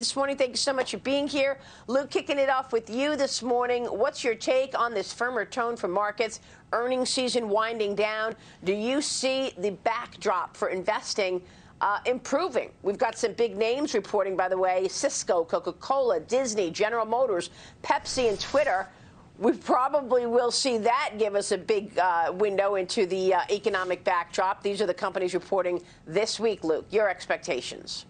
this morning. Thank you so much for being here. Luke, kicking it off with you this morning. What's your take on this firmer tone for markets? Earnings season winding down. Do you see the backdrop for investing uh, improving? We've got some big names reporting, by the way Cisco, Coca Cola, Disney, General Motors, Pepsi, and Twitter. We probably will see that give us a big uh, window into the uh, economic backdrop. These are the companies reporting this week, Luke. Your expectations?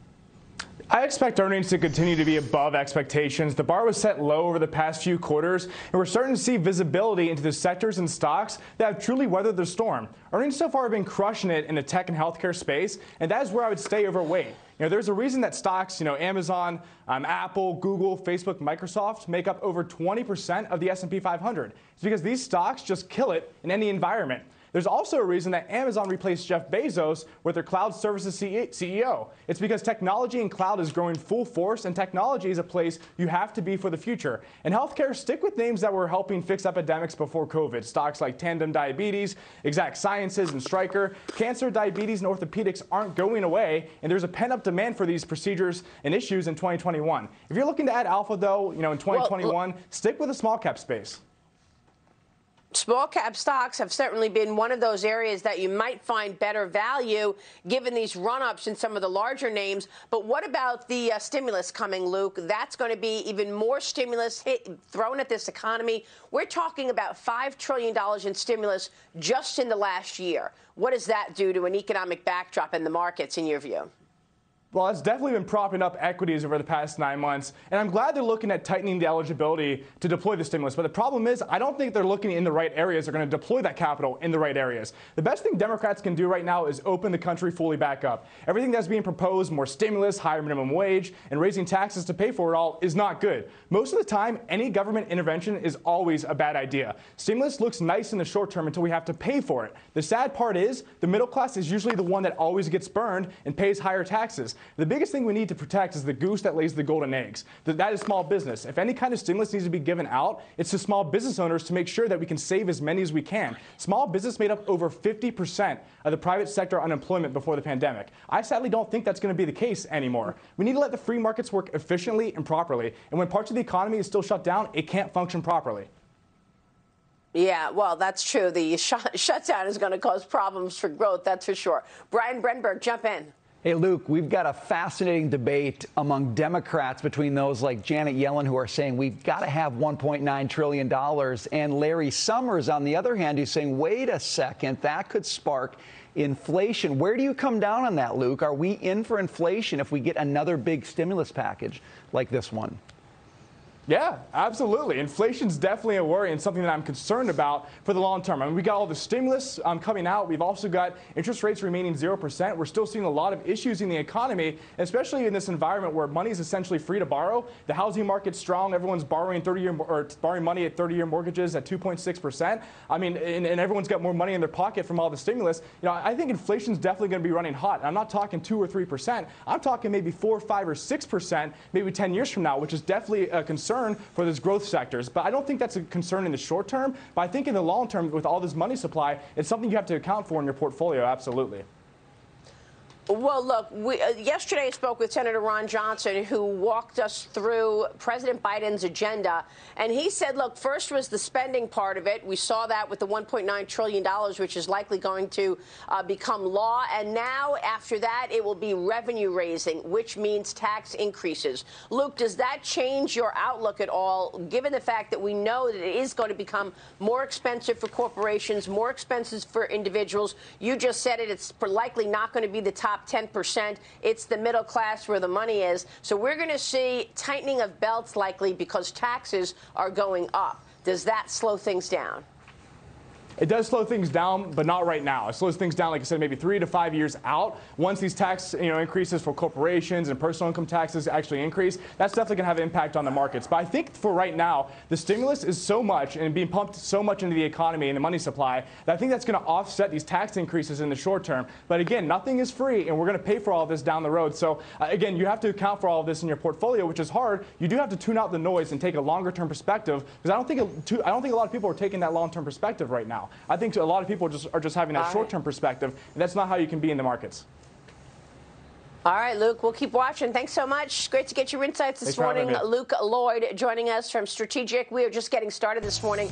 I expect earnings to continue to be above expectations. The bar was set low over the past few quarters, and we're starting to see visibility into the sectors and stocks that have truly weathered the storm. Earnings so far have been crushing it in the tech and healthcare space, and that is where I would stay overweight. You know, there's a reason that stocks, you know, Amazon, um, Apple, Google, Facebook, Microsoft make up over 20% of the S&P 500. It's because these stocks just kill it in any environment. There's also a reason that Amazon replaced Jeff Bezos with their cloud services CEO. It's because technology and cloud is growing full force, and technology is a place you have to be for the future. And healthcare, stick with names that were helping fix epidemics before COVID. Stocks like Tandem Diabetes, Exact Sciences, and Stryker. Cancer, diabetes, and orthopedics aren't going away, and there's a pent-up demand for these procedures and issues in 2021. If you're looking to add alpha, though, you know, in 2021, well, stick with the small cap space small cap stocks have certainly been one of those areas that you might find better value given these run ups in some of the larger names. But what about the uh, stimulus coming, Luke? That's going to be even more stimulus hit, thrown at this economy. We're talking about $5 trillion in stimulus just in the last year. What does that do to an economic backdrop in the markets, in your view? Well, it's definitely been propping up equities over the past nine months, and I'm glad they're looking at tightening the eligibility to deploy the stimulus. But the problem is, I don't think they're looking in the right areas. They're going to deploy that capital in the right areas. The best thing Democrats can do right now is open the country fully back up. Everything that's being proposed, more stimulus, higher minimum wage, and raising taxes to pay for it all, is not good. Most of the time, any government intervention is always a bad idea. Stimulus looks nice in the short term until we have to pay for it. The sad part is, the middle class is usually the one that always gets burned and pays higher taxes. The biggest thing we need to protect is the goose that lays the golden eggs. That is small business. If any kind of stimulus needs to be given out, it's to small business owners to make sure that we can save as many as we can. Small business made up over 50% of the private sector unemployment before the pandemic. I sadly don't think that's going to be the case anymore. We need to let the free markets work efficiently and properly. And when parts of the economy is still shut down, it can't function properly. Yeah, well, that's true. The sh- shutdown is going to cause problems for growth, that's for sure. Brian Brenberg, jump in. Hey, Luke, we've got a fascinating debate among Democrats between those like Janet Yellen, who are saying we've got to have $1.9 trillion, and Larry Summers, on the other hand, who's saying, wait a second, that could spark inflation. Where do you come down on that, Luke? Are we in for inflation if we get another big stimulus package like this one? Yeah, absolutely. Inflation's definitely a worry and something that I'm concerned about for the long term. I mean, we got all the stimulus um, coming out. We've also got interest rates remaining 0%. We're still seeing a lot of issues in the economy, especially in this environment where money is essentially free to borrow. The housing market's strong. Everyone's borrowing 30-year or borrowing money at 30-year mortgages at 2.6%. I mean, and, and, everyone's got more money in their pocket from all the stimulus. You know, I think inflation's definitely going to be running hot. I'm not talking 2 or 3%. I'm talking maybe 4, 5 or 6% maybe 10 years from now, which is definitely a concern concern for those growth sectors. But I don't think that's a concern in the short term. But I think in the long term, with all this money supply, it's something you have to account for in your portfolio, absolutely. Well, look, we, uh, yesterday I spoke with Senator Ron Johnson, who walked us through President Biden's agenda. And he said, look, first was the spending part of it. We saw that with the $1.9 trillion, which is likely going to uh, become law. And now, after that, it will be revenue raising, which means tax increases. Luke, does that change your outlook at all, given the fact that we know that it is going to become more expensive for corporations, more expensive for individuals? You just said it, it's likely not going to be the top top 10%. It's the middle class where the money is. So we're going to see tightening of belts likely because taxes are going up. Does that slow things down? It does slow things down, but not right now. It slows things down, like I said, maybe three to five years out. Once these tax you know, increases for corporations and personal income taxes actually increase, that's definitely going to have an impact on the markets. But I think for right now, the stimulus is so much and being pumped so much into the economy and the money supply that I think that's going to offset these tax increases in the short term. But again, nothing is free, and we're going to pay for all this down the road. So uh, again, you have to account for all of this in your portfolio, which is hard. You do have to tune out the noise and take a longer term perspective because I don't think I don't think a lot of people are taking that long term perspective right now. I think a lot of people just are just having that short-term perspective, and that's not how you can be in the markets. All right, Luke, we'll keep watching. Thanks so much. Great to get your insights this Thanks morning. Luke Lloyd joining us from Strategic. We are just getting started this morning.